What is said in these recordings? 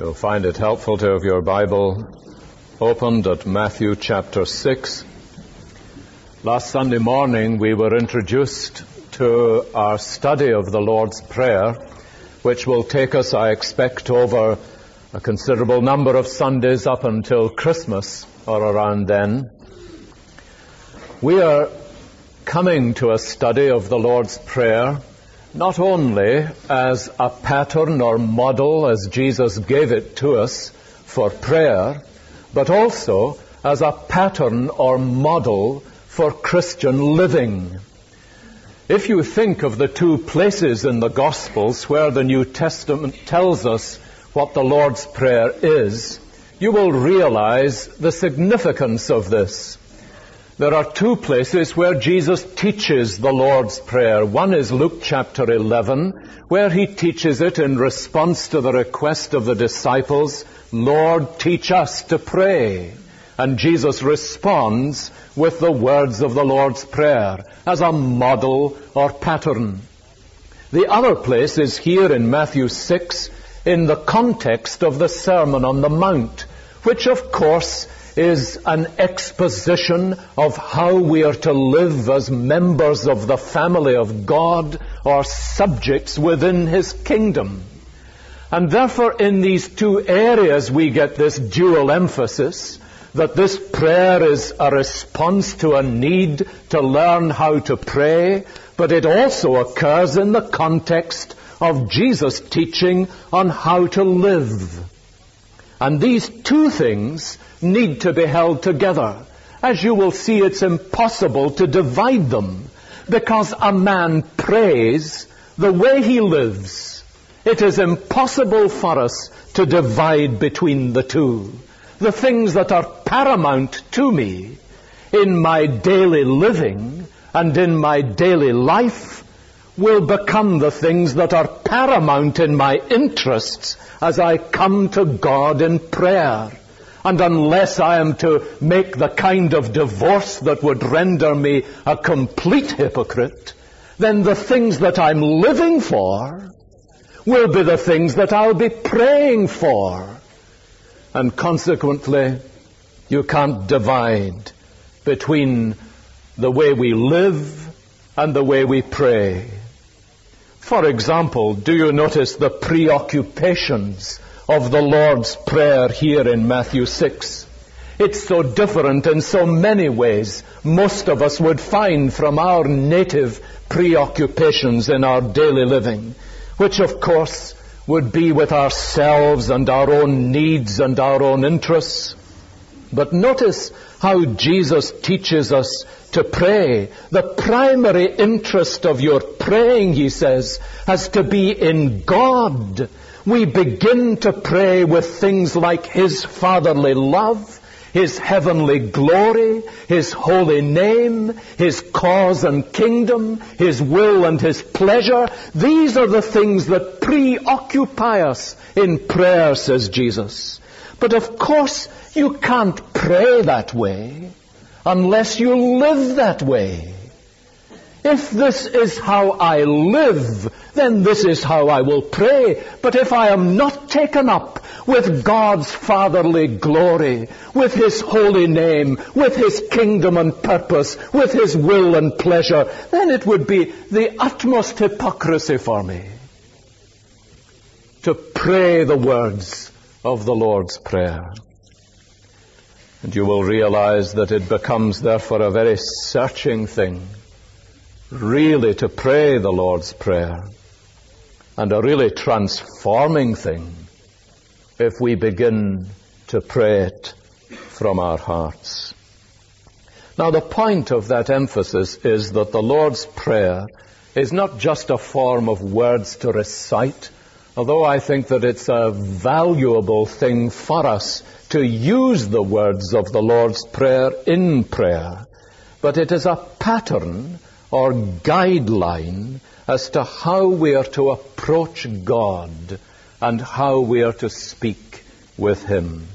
You'll find it helpful to have your Bible opened at Matthew chapter 6. Last Sunday morning we were introduced to our study of the Lord's Prayer, which will take us, I expect, over a considerable number of Sundays up until Christmas or around then. We are coming to a study of the Lord's Prayer not only as a pattern or model as Jesus gave it to us for prayer, but also as a pattern or model for Christian living. If you think of the two places in the Gospels where the New Testament tells us what the Lord's Prayer is, you will realize the significance of this. There are two places where Jesus teaches the Lord's Prayer. One is Luke chapter 11, where he teaches it in response to the request of the disciples, Lord, teach us to pray. And Jesus responds with the words of the Lord's Prayer as a model or pattern. The other place is here in Matthew 6 in the context of the Sermon on the Mount, which of course is an exposition of how we are to live as members of the family of God or subjects within His kingdom. And therefore in these two areas we get this dual emphasis that this prayer is a response to a need to learn how to pray, but it also occurs in the context of Jesus' teaching on how to live. And these two things need to be held together. As you will see, it's impossible to divide them because a man prays the way he lives. It is impossible for us to divide between the two. The things that are paramount to me in my daily living and in my daily life will become the things that are paramount in my interests as I come to God in prayer. And unless I am to make the kind of divorce that would render me a complete hypocrite, then the things that I'm living for will be the things that I'll be praying for. And consequently, you can't divide between the way we live and the way we pray. For example, do you notice the preoccupations of the Lord's Prayer here in Matthew 6? It's so different in so many ways most of us would find from our native preoccupations in our daily living, which of course would be with ourselves and our own needs and our own interests. But notice how Jesus teaches us to pray. The primary interest of your praying, he says, has to be in God. We begin to pray with things like His fatherly love, His heavenly glory, His holy name, His cause and kingdom, His will and His pleasure. These are the things that preoccupy us in prayer, says Jesus. But of course, you can't pray that way unless you live that way. If this is how I live, then this is how I will pray. But if I am not taken up with God's fatherly glory, with His holy name, with His kingdom and purpose, with His will and pleasure, then it would be the utmost hypocrisy for me to pray the words of the Lord's Prayer. And you will realize that it becomes therefore a very searching thing really to pray the Lord's Prayer and a really transforming thing if we begin to pray it from our hearts. Now the point of that emphasis is that the Lord's Prayer is not just a form of words to recite, although I think that it's a valuable thing for us to use the words of the Lord's Prayer in prayer, but it is a pattern or guideline as to how we are to approach God and how we are to speak with Him.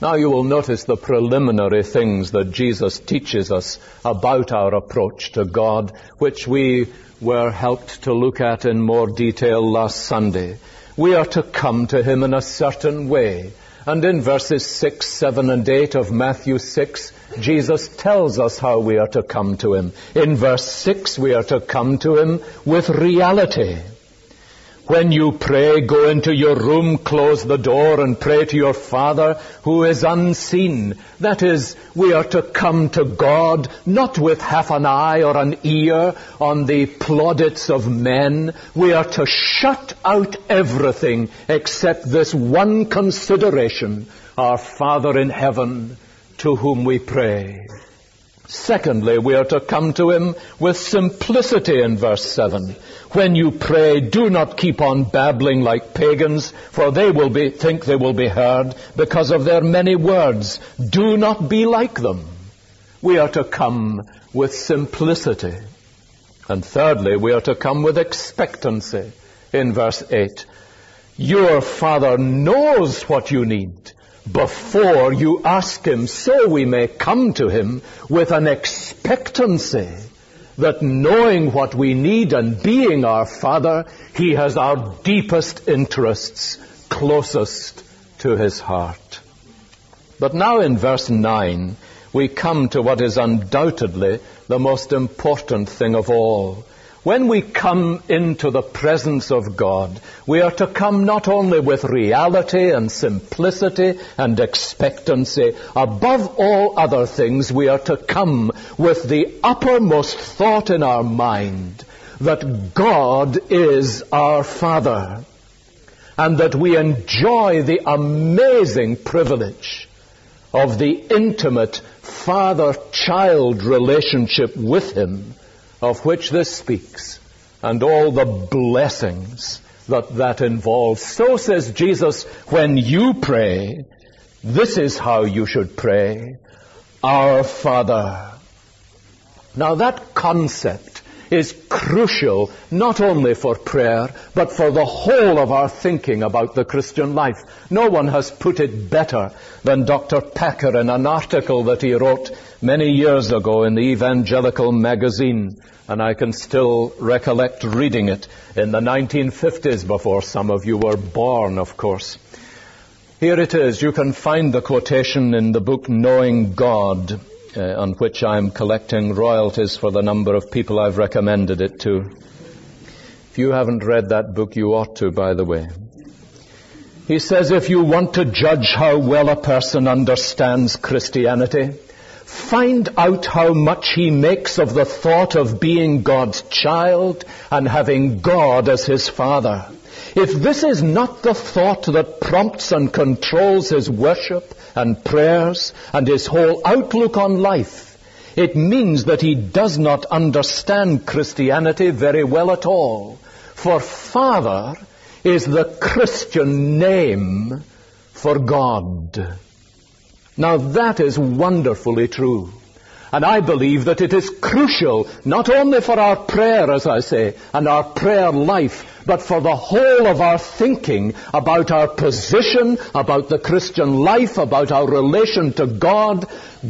Now you will notice the preliminary things that Jesus teaches us about our approach to God, which we were helped to look at in more detail last Sunday. we are to come to him in a certain way. And in verses 6, 7, and 8 of Matthew 6, Jesus tells us how we are to come to him. In verse 6, we are to come to him with reality. When you pray, go into your room, close the door, and pray to your Father who is unseen. That is, we are to come to God not with half an eye or an ear on the plaudits of men. We are to shut out everything except this one consideration, our Father in heaven, to whom we pray. Secondly, we are to come to Him with simplicity in verse 7. When you pray, do not keep on babbling like pagans, for they will be, think they will be heard because of their many words. Do not be like them. We are to come with simplicity. And thirdly, we are to come with expectancy in verse 8. Your Father knows what you need before you ask Him, so we may come to Him with an expectancy that knowing what we need and being our Father, He has our deepest interests closest to His heart. But now in verse 9, we come to what is undoubtedly the most important thing of all. When we come into the presence of God, we are to come not only with reality and simplicity and expectancy, above all other things, we are to come with the uppermost thought in our mind that God is our Father and that we enjoy the amazing privilege of the intimate father-child relationship with Him of which this speaks, and all the blessings that that involves. So says Jesus, when you pray, this is how you should pray. Our Father. Now that concept is crucial not only for prayer, but for the whole of our thinking about the Christian life. No one has put it better than Dr. Packer in an article that he wrote many years ago in the Evangelical magazine. And I can still recollect reading it in the 1950s before some of you were born, of course. Here it is. You can find the quotation in the book Knowing God uh, on which I'm collecting royalties for the number of people I've recommended it to. If you haven't read that book, you ought to, by the way. He says if you want to judge how well a person understands Christianity, find out how much he makes of the thought of being God's child and having God as his father. If this is not the thought that prompts and controls his worship and prayers and his whole outlook on life, it means that he does not understand Christianity very well at all. For Father is the Christian name for God. Now that is wonderfully true. And I believe that it is crucial, not only for our prayer, as I say, and our prayer life, but for the whole of our thinking about our position, about the Christian life, about our relation to God,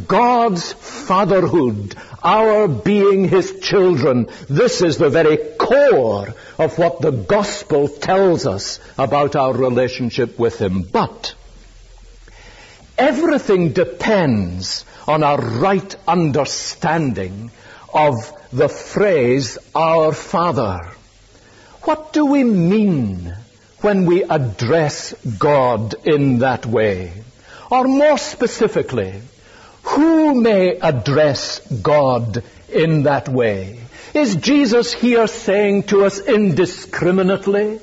God's fatherhood, our being His children. This is the very core of what the gospel tells us about our relationship with Him. But, everything depends on our right understanding of the phrase, our Father. What do we mean when we address God in that way? Or more specifically, who may address God in that way? Is Jesus here saying to us indiscriminately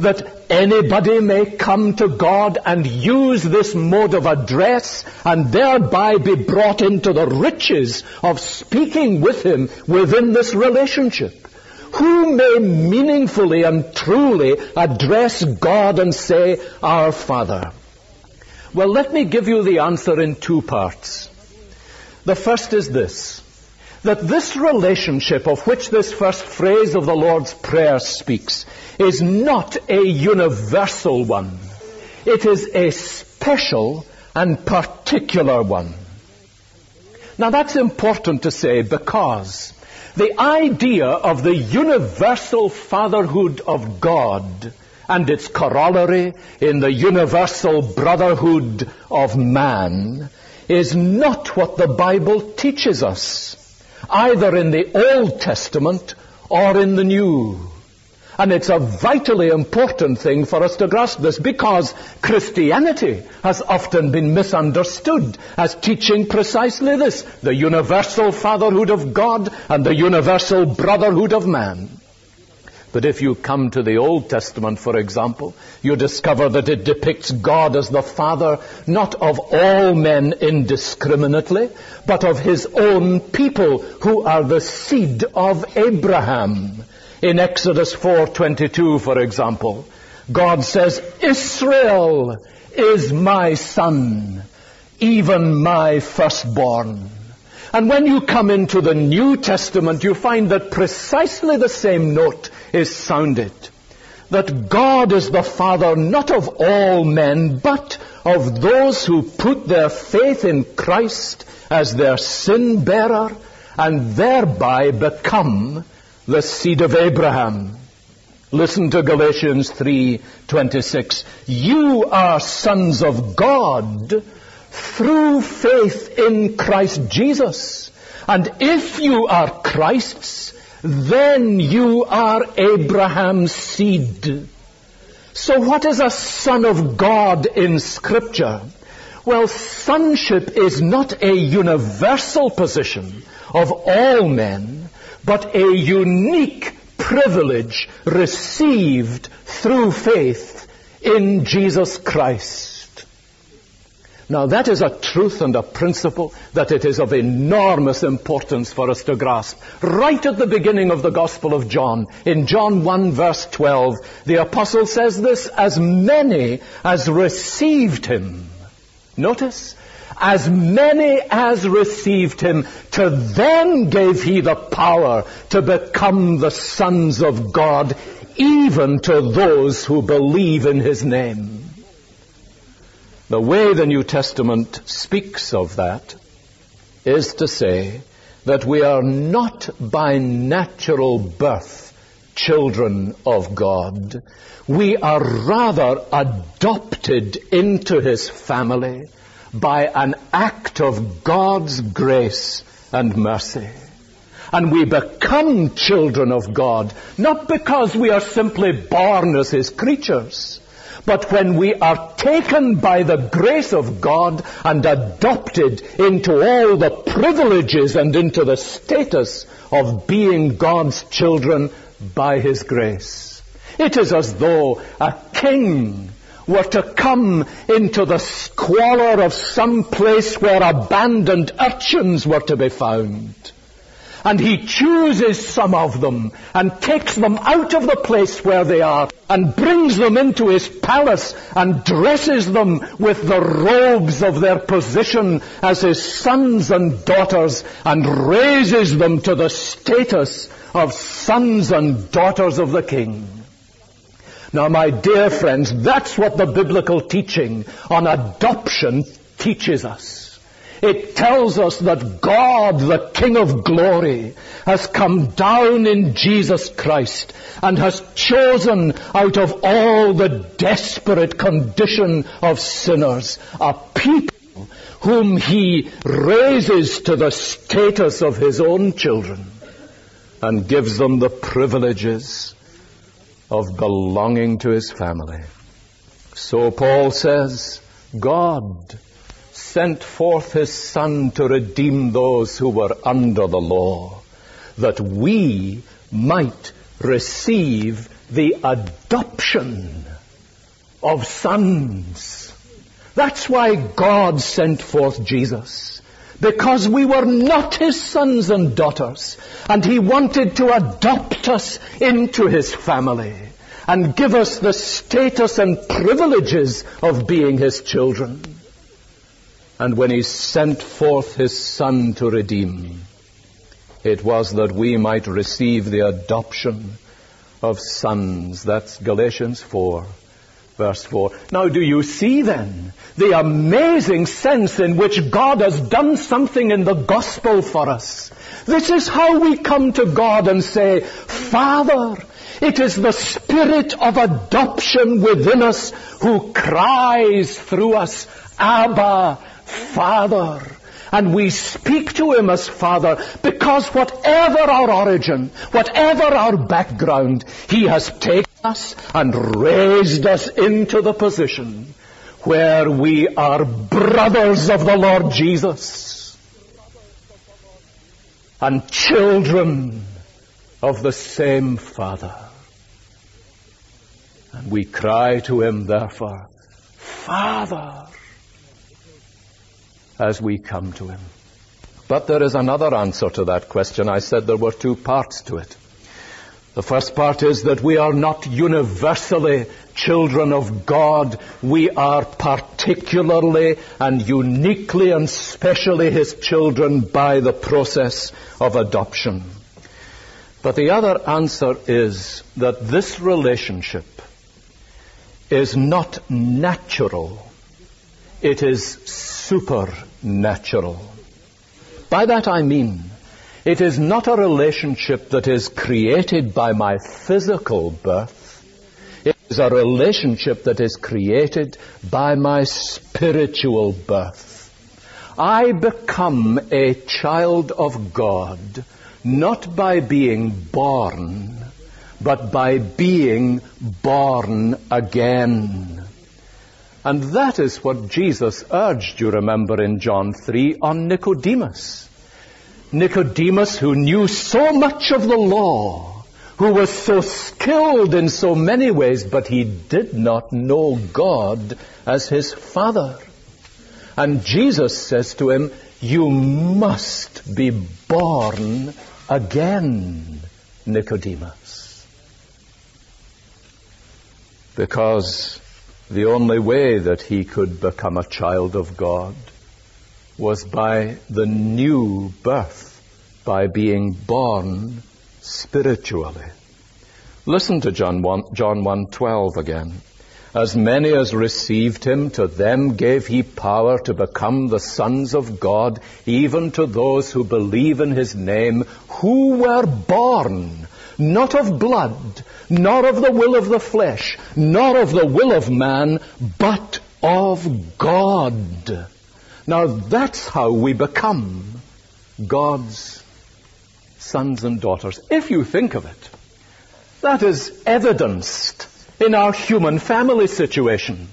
that anybody may come to God and use this mode of address and thereby be brought into the riches of speaking with Him within this relationship? Who may meaningfully and truly address God and say, Our Father? Well, let me give you the answer in two parts. The first is this, that this relationship of which this first phrase of the Lord's Prayer speaks is not a universal one. It is a special and particular one. Now that's important to say because the idea of the universal fatherhood of God and its corollary in the universal brotherhood of man is not what the Bible teaches us, either in the Old Testament or in the New. And it's a vitally important thing for us to grasp this because Christianity has often been misunderstood as teaching precisely this, the universal fatherhood of God and the universal brotherhood of man. But if you come to the Old Testament, for example, you discover that it depicts God as the Father not of all men indiscriminately, but of His own people who are the seed of Abraham. In Exodus 4:22, for example, God says, Israel is my son, even my firstborn. And when you come into the New Testament, you find that precisely the same note is sounded. That God is the Father not of all men, but of those who put their faith in Christ as their sin bearer and thereby become the seed of Abraham. Listen to Galatians 3:26. You are sons of God through faith in Christ Jesus. And if you are Christ's, then you are Abraham's seed. So what is a son of God in scripture? Well, sonship is not a universal position of all men, but a unique privilege received through faith in Jesus Christ. Now that is a truth and a principle that it is of enormous importance for us to grasp. Right at the beginning of the Gospel of John, in John 1 verse 12, the apostle says this, as many as received him. Notice, as many as received him, to them gave he the power to become the sons of God, even to those who believe in his name. The way the New Testament speaks of that is to say that we are not by natural birth children of God. We are rather adopted into His family by an act of God's grace and mercy. And we become children of God, not because we are simply born as His creatures, but when we are taken by the grace of God and adopted into all the privileges and into the status of being God's children by His grace. It is as though a king were to come into the squalor of some place where abandoned urchins were to be found and he chooses some of them and takes them out of the place where they are and brings them into his palace and dresses them with the robes of their position as his sons and daughters and raises them to the status of sons and daughters of the king. Now, my dear friends, that's what the biblical teaching on adoption teaches us. It tells us that God, the King of glory, has come down in Jesus Christ and has chosen out of all the desperate condition of sinners a people whom he raises to the status of his own children and gives them the privileges of belonging to his family. So Paul says, God sent forth his Son to redeem those who were under the law, that we might receive the adoption of sons. That's why God sent forth Jesus. Because we were not his sons and daughters, and he wanted to adopt us into his family and give us the status and privileges of being his children and when he sent forth his Son to redeem, it was that we might receive the adoption of sons. That's Galatians 4, verse 4. Now do you see then the amazing sense in which God has done something in the gospel for us? This is how we come to God and say, Father, It is the spirit of adoption within us who cries through us, Abba, Father. And we speak to him as Father because whatever our origin, whatever our background, he has taken us and raised us into the position where we are brothers of the Lord Jesus and children of the same Father. And we cry to him, therefore, Father, as we come to him. But there is another answer to that question. I said there were two parts to it. The first part is that we are not universally children of God. We are particularly and uniquely and specially His children by the process of adoption. But the other answer is that this relationship is not natural. It is supernatural. By that I mean it is not a relationship that is created by my physical birth. It is a relationship that is created by my spiritual birth. I become a child of God not by being born, but by being born again. And that is what Jesus urged, you remember, in John 3 on Nicodemus. Nicodemus, who knew so much of the law, who was so skilled in so many ways, but he did not know God as his Father. And Jesus says to him, You must be born again, Nicodemus. Because the only way that he could become a child of God was by the new birth, by being born spiritually. Listen to John 1, John 1:12 again. As many as received him, to them gave he power to become the sons of God, even to those who believe in his name, who were born not of blood, nor of the will of the flesh, not of the will of man, but of God. Now that's how we become God's sons and daughters. If you think of it, that is evidenced in our human family situation.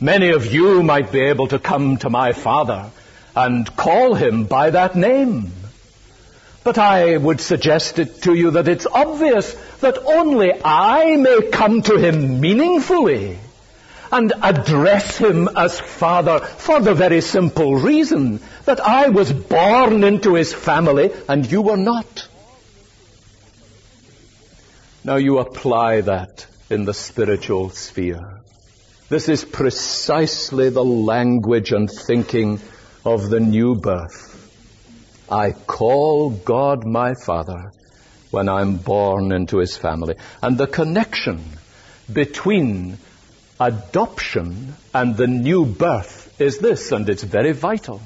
Many of you might be able to come to my father and call him by that name. But I would suggest it to you that it's obvious that only I may come to him meaningfully and address him as Father for the very simple reason that I was born into his family and you were not. Now you apply that in the spiritual sphere. This is precisely the language and thinking of the new birth. I call God my Father when I'm born into his family. And the connection between adoption and the new birth is this, and it's very vital.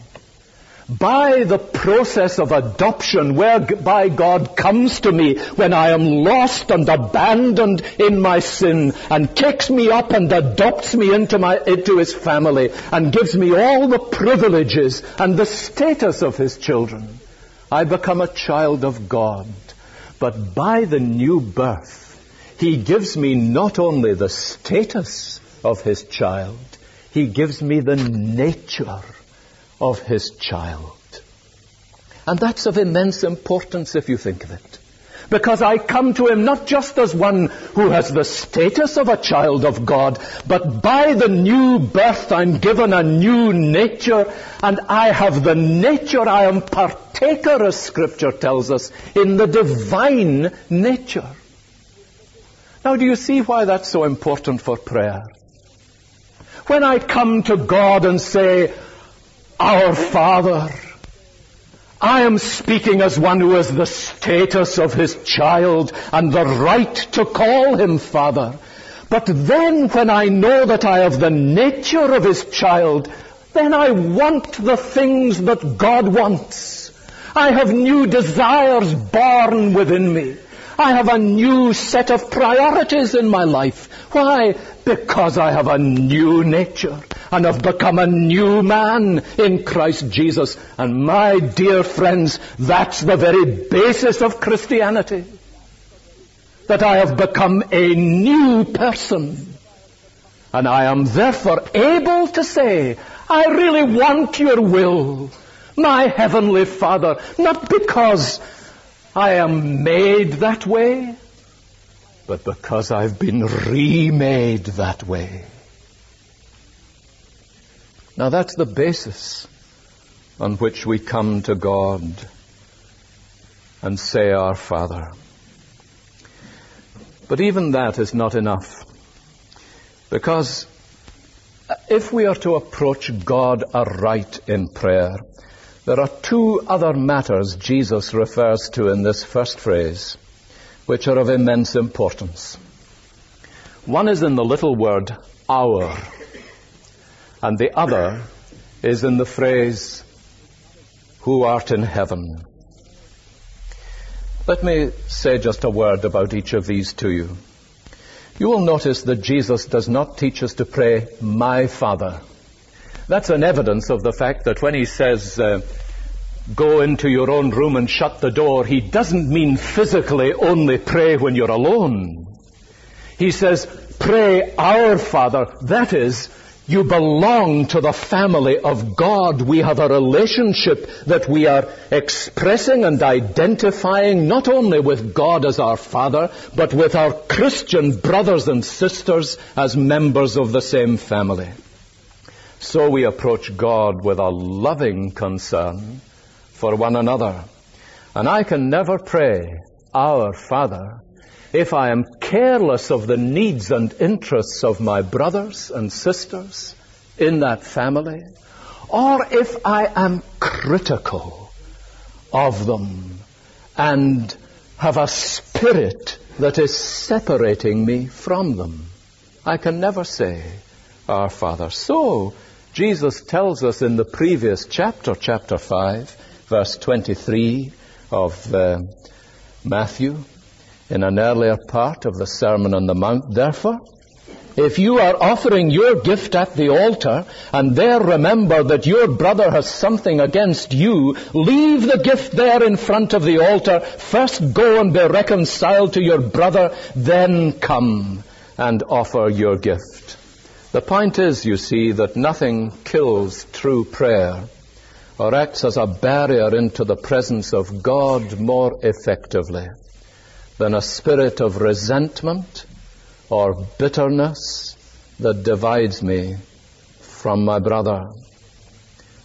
By the process of adoption, whereby God comes to me when I am lost and abandoned in my sin and takes me up and adopts me into, my, into his family and gives me all the privileges and the status of his children, I become a child of God. But by the new birth, he gives me not only the status of his child. He gives me the nature of his child. And that's of immense importance if you think of it. Because I come to him not just as one who has the status of a child of God, but by the new birth I'm given a new nature, and I have the nature, I am partaker, as scripture tells us, in the divine nature. Now do you see why that's so important for prayer? When I come to God and say, Our Father, I am speaking as one who has the status of his child and the right to call him Father. But then when I know that I have the nature of his child, then I want the things that God wants. I have new desires born within me. I have a new set of priorities in my life. Why? Because I have a new nature and have become a new man in Christ Jesus. And my dear friends, that's the very basis of Christianity. That I have become a new person. And I am therefore able to say, I really want your will, my heavenly Father, not because I am made that way, but because I've been remade that way. Now that's the basis on which we come to God and say our Father. But even that is not enough. Because if we are to approach God aright in prayer, there are two other matters Jesus refers to in this first phrase, which are of immense importance. One is in the little word our, and the other is in the phrase, who art in heaven. Let me say just a word about each of these to you. You will notice that Jesus does not teach us to pray, my Father. That's an evidence of the fact that when he says, uh, go into your own room and shut the door, he doesn't mean physically only pray when you're alone. He says, pray our Father. That is, you belong to the family of God. We have a relationship that we are expressing and identifying not only with God as our Father, but with our Christian brothers and sisters as members of the same family. So we approach God with a loving concern for one another. And I can never pray, Our Father, if I am careless of the needs and interests of my brothers and sisters in that family, or if I am critical of them and have a spirit that is separating me from them, I can never say, Our Father. So, Jesus tells us in the previous chapter, chapter 5, verse 23 of uh, Matthew, in an earlier part of the Sermon on the Mount. Therefore, if you are offering your gift at the altar and there remember that your brother has something against you, leave the gift there in front of the altar. First go and be reconciled to your brother, then come and offer your gift. The point is, you see, that nothing kills true prayer or acts as a barrier into the presence of God more effectively than a spirit of resentment or bitterness that divides me from my brother.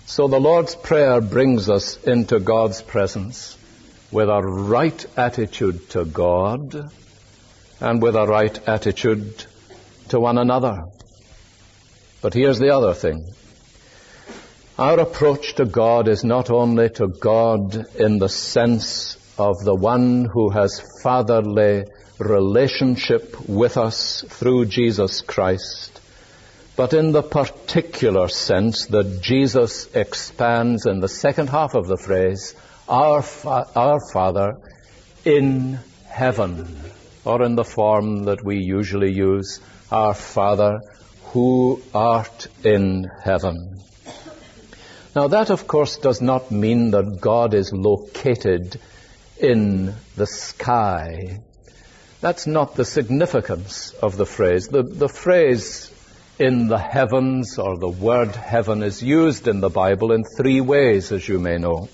So the Lord's Prayer brings us into God's presence with a right attitude to God and with a right attitude to one another. But here's the other thing. Our approach to God is not only to God in the sense of the one who has fatherly relationship with us through Jesus Christ, but in the particular sense that Jesus expands in the second half of the phrase, our, fa- our Father in heaven, or in the form that we usually use, our Father who art in heaven. Now that of course does not mean that God is located in the sky. That's not the significance of the phrase. The, the phrase in the heavens or the word heaven is used in the Bible in three ways, as you may know.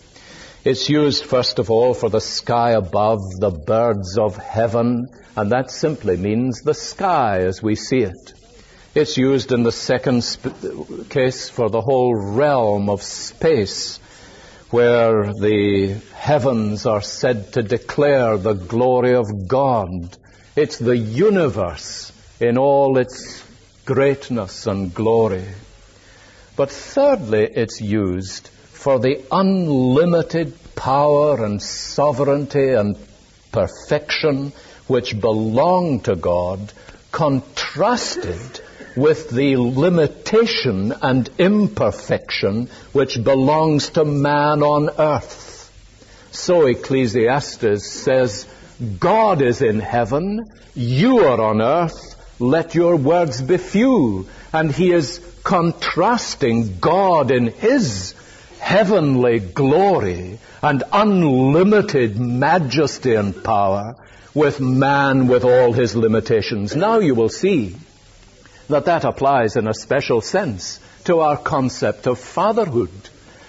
It's used, first of all, for the sky above, the birds of heaven, and that simply means the sky as we see it. It's used in the second sp- case for the whole realm of space, where the heavens are said to declare the glory of God. It's the universe in all its greatness and glory. But thirdly, it's used for the unlimited power and sovereignty and perfection which belong to God, contrasted with the limitation and imperfection which belongs to man on earth. So Ecclesiastes says, God is in heaven, you are on earth, let your words be few. And he is contrasting God in his heavenly glory and unlimited majesty and power with man with all his limitations. Now you will see that that applies in a special sense to our concept of fatherhood.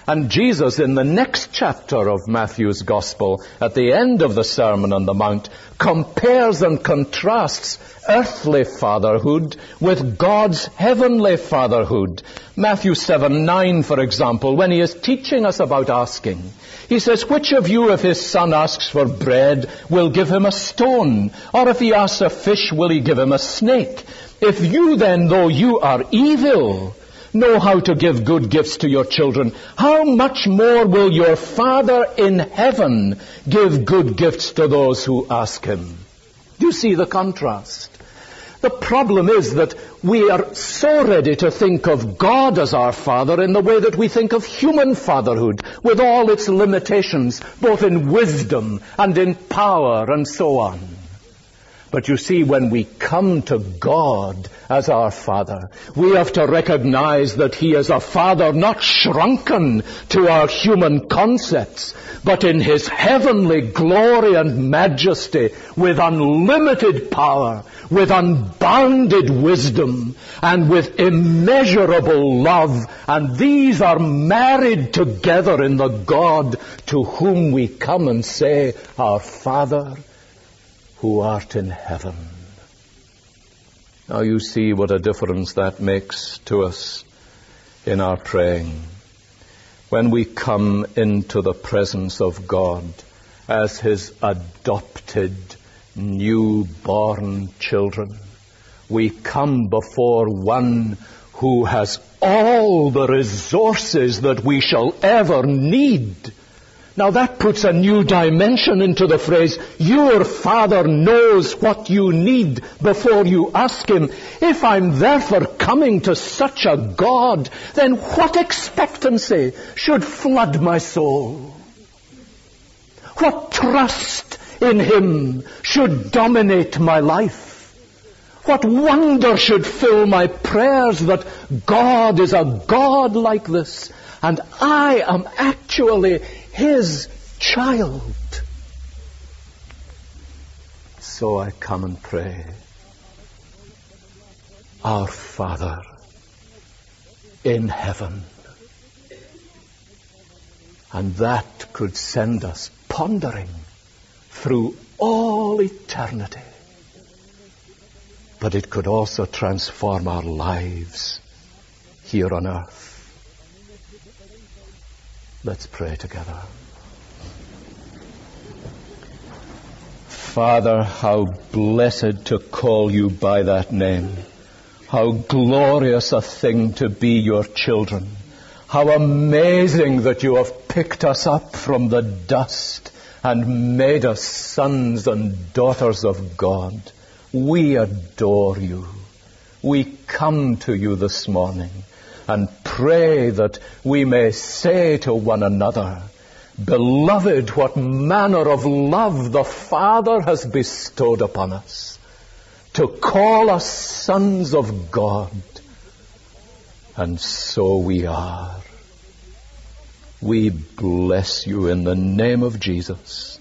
And Jesus, in the next chapter of Matthew's Gospel, at the end of the Sermon on the Mount, compares and contrasts earthly fatherhood with God's heavenly fatherhood. Matthew 7 9, for example, when he is teaching us about asking, he says, Which of you, if his son asks for bread, will give him a stone? Or if he asks a fish, will he give him a snake? If you then, though you are evil, know how to give good gifts to your children, how much more will your Father in heaven give good gifts to those who ask him? Do you see the contrast? The problem is that we are so ready to think of God as our Father in the way that we think of human fatherhood, with all its limitations, both in wisdom and in power and so on. But you see, when we come to God as our Father, we have to recognize that He is a Father not shrunken to our human concepts, but in His heavenly glory and majesty, with unlimited power, with unbounded wisdom, and with immeasurable love. And these are married together in the God to whom we come and say, Our Father who art in heaven. Now you see what a difference that makes to us in our praying. When we come into the presence of God as His adopted, newborn children, we come before one who has all the resources that we shall ever need now that puts a new dimension into the phrase, your father knows what you need before you ask him. If I'm therefore coming to such a God, then what expectancy should flood my soul? What trust in him should dominate my life? What wonder should fill my prayers that God is a God like this and I am actually his child. So I come and pray. Our Father in heaven. And that could send us pondering through all eternity. But it could also transform our lives here on earth. Let's pray together. Father, how blessed to call you by that name. How glorious a thing to be your children. How amazing that you have picked us up from the dust and made us sons and daughters of God. We adore you. We come to you this morning and pray that we may say to one another, Beloved, what manner of love the Father has bestowed upon us to call us sons of God. And so we are. We bless you in the name of Jesus.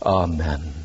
Amen.